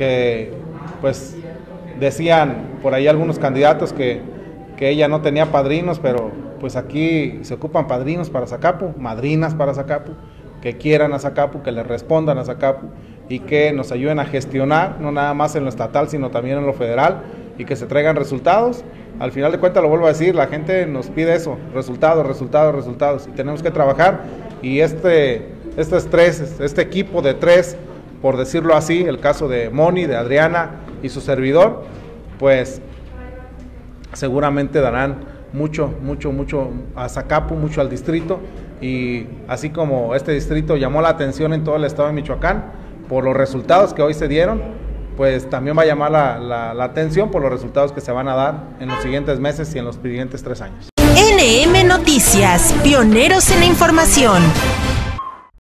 que pues decían por ahí algunos candidatos que, que ella no tenía padrinos, pero pues aquí se ocupan padrinos para Zacapu, madrinas para Zacapu, que quieran a Zacapu, que le respondan a Zacapu y que nos ayuden a gestionar, no nada más en lo estatal, sino también en lo federal y que se traigan resultados. Al final de cuentas, lo vuelvo a decir, la gente nos pide eso, resultados, resultados, resultados, y tenemos que trabajar. Y este, este tres, este equipo de tres, por decirlo así, el caso de Moni, de Adriana y su servidor, pues seguramente darán mucho, mucho, mucho a Zacapu, mucho al distrito, y así como este distrito llamó la atención en todo el estado de Michoacán por los resultados que hoy se dieron, pues también va a llamar la, atención por los resultados que se van a dar en los siguientes meses y en los siguientes tres años. NM Noticias, pioneros en la información.